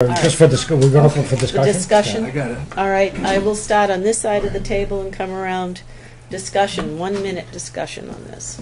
Just for we're going open for The discussion? discussion? Got it. All right, I will start on this side of the table and come around. Discussion, one minute discussion on this.